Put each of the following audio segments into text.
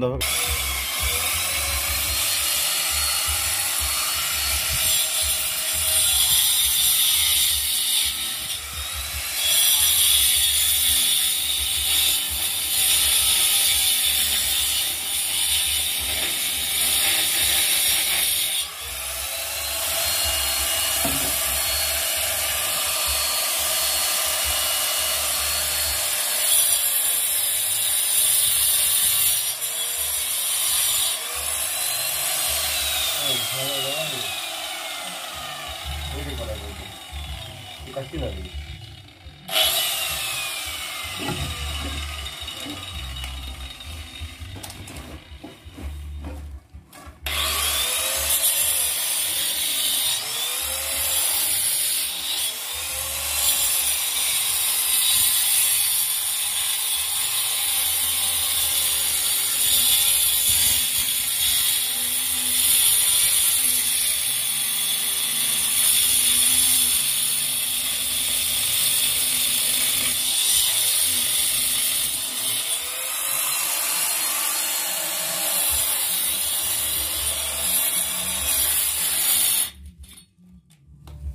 সুন্দরভাবে 昔なんです。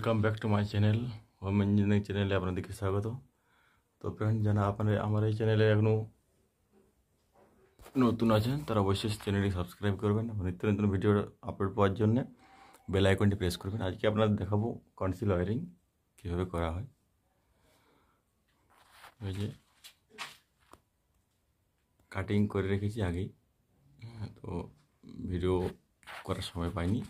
welcome back to my channel home engineering চ্যানেলে আপনাদেরকে স্বাগত তো ফ্রেন্ড যারা আপনারা আমার এই চ্যানেলে এখনও নতুন আছেন তারা অবশ্যই চ্যানেলটি সাবস্ক্রাইব করবেন এবং নিত্য নতুন ভিডিও আপলোড পাওয়ার জন্য বেল আইকনটি প্রেস করবেন আজকে আপনাদের দেখাবো কনসিল ওয়ারিং কীভাবে করা হয় ওই যে কাটিং করে রেখেছি আগেই তো ভিডিও করার সময় পাইনি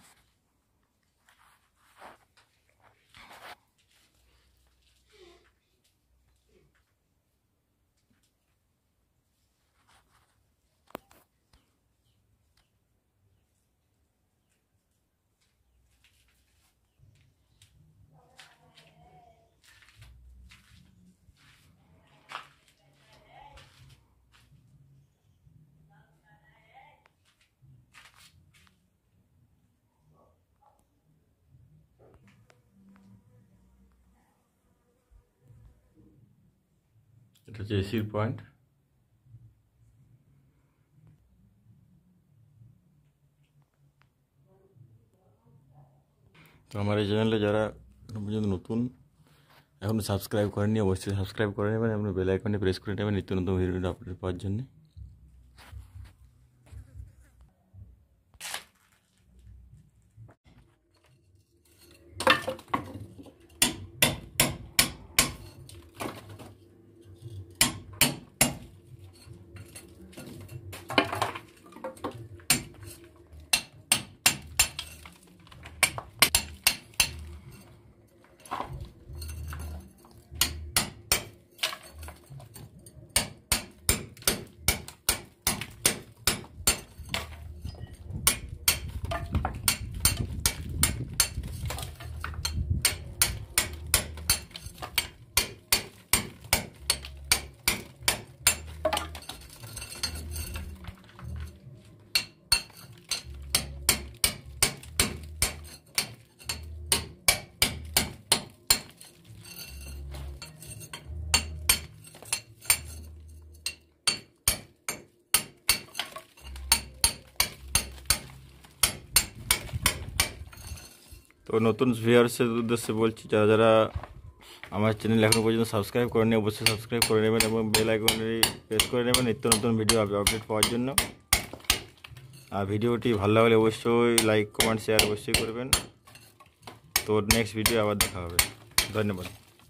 এটা হচ্ছে এসির পয়েন্ট তো আমার এই চ্যানেলে যারা এখন পর্যন্ত নতুন এখনও সাবস্ক্রাইব করেননি অবশ্যই সাবস্ক্রাইব করে নেবেন এবং বেল আইকনে প্রেস করে নেবেন নিত্য নতুন ভিডিও আপলোড পাওয়ার জন্য তো নতুন ভিউয়ার্সের উদ্দেশ্যে বলছি, যারা যারা আমার চ্যানেল এখনও পর্যন্ত সাবস্ক্রাইব করেনি অবশ্যই সাবস্ক্রাইব করে নেবেন এবং বেল আইকনটি প্রেস করে নেবেন নিত্য নতুন ভিডিও আপডেট পাওয়ার জন্য। আর ভিডিওটি ভালো লাগলে অবশ্যই লাইক কমেন্ট শেয়ার অবশ্যই করবেন। তো নেক্সট ভিডিও আবার দেখা হবে। ধন্যবাদ।